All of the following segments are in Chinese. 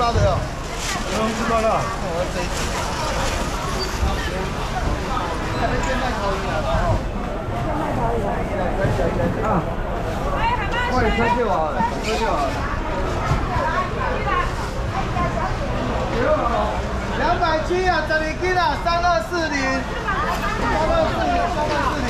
不用吃了。我这。快点喝酒啊！喝酒啊！两百七啊，十二斤啊，三二四零，三二四零，三二四零。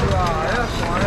对啊，要爽呀！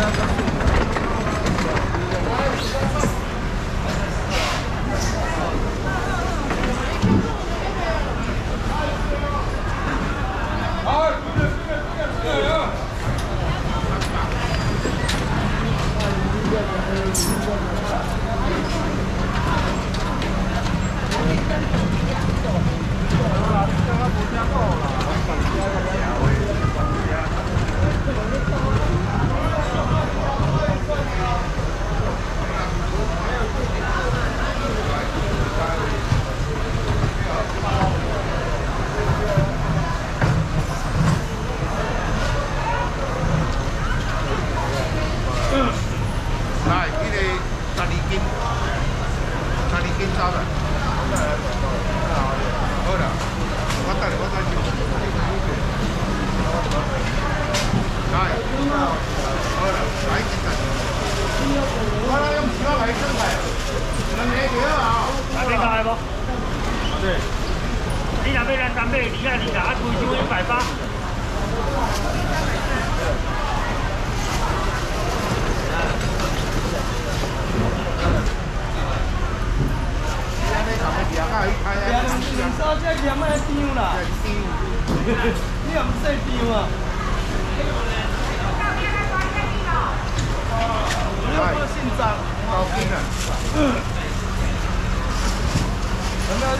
不要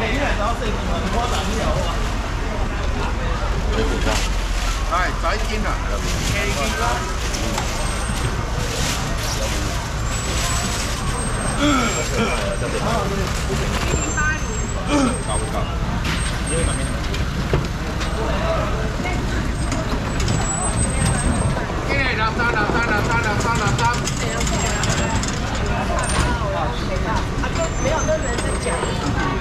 Cái này rõ ràng là mình có 啦！嗯那个脚印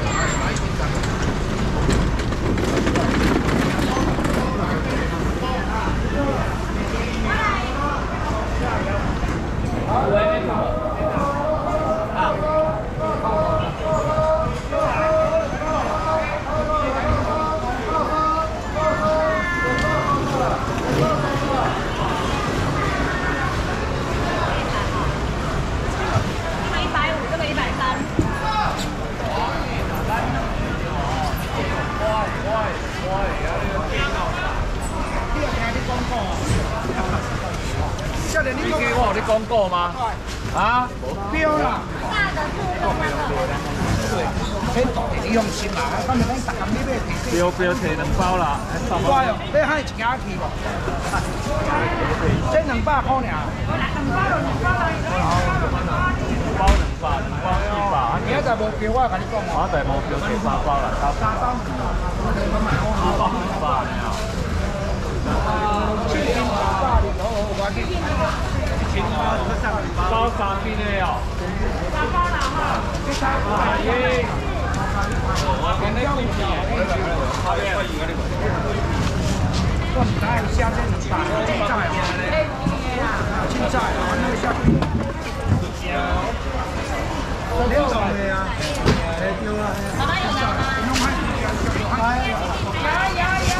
提两包啦，乖哦，你喊一家去无？这两百块尔。两包两包两包，两包四包。明仔载无票，我跟你讲哦。明仔载无票，就三包啦。三包。三包四包了。七斤八百的，好好，我给你。七斤八百，包三斤的哦。三包啦哈。三包。我今天过年，好嘞。我唔知有虾子能打，青菜啊，青菜啊，那个虾子。六种的啊，哎对啊。妈妈有拿吗？有有有，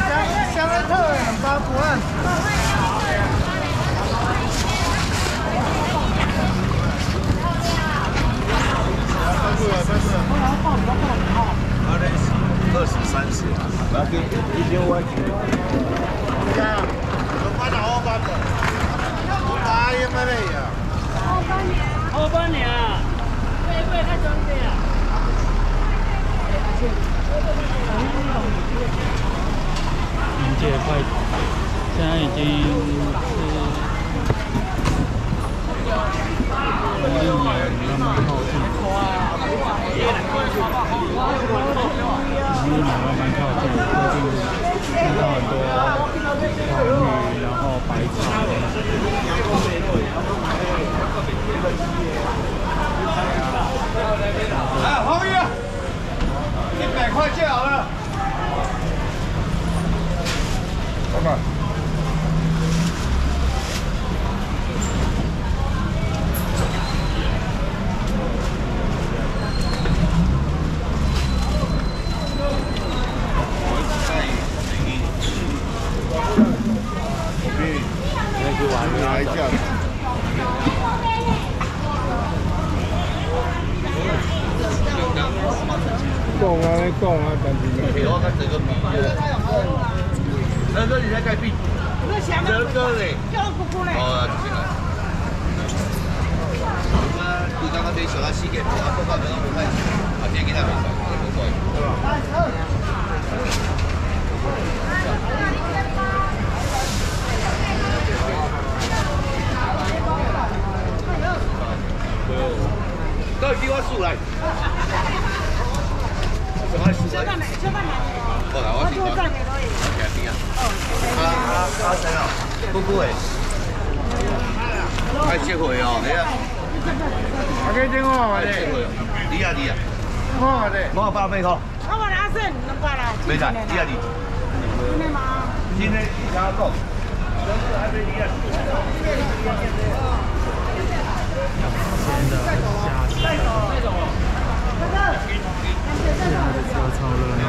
香恩特两包不按。二十三十，那给一千块钱。呀，我搬到后班的，大爷们嘞呀。后班年，后班年，对对，太专业了。迎接快，现在已经是一年那么靠近。其实买外卖票就一定遇到很多美女，然后白痴。啊，你讲啊，但是我看这个米，那个你在改币，这个嘞，哦，进来。我刚刚在小阿四个，我刚刚没有看，啊，今天他没上，不过。到底我数来。什么数来？好啦，我先讲。OK，边啊？啊啊啊！谁啊？姑姑诶。快接回哦，你啊。啊，给电话嘛嘞？你啊你啊。我啊嘞。我八百块。我问阿婶，两百啦。没在，你啊你。真的吗？今天你加购。真是还没你啊。再走，再走，再走。现在的车超热闹。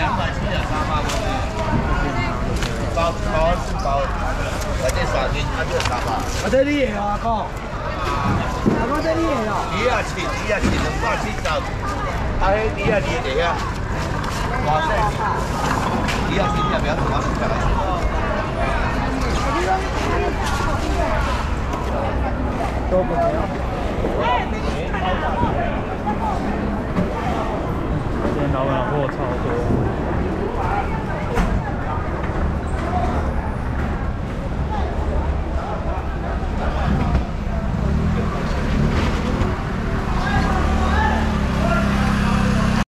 两百七啊，三百多。包包是包，而且三斤，啊，就三百。我这里也有啊，哥。阿哥这里也有。你啊七，你啊七，两百七十。啊，迄你啊二个遐。哇塞！你啊七，你啊不要怎么下来。都不要。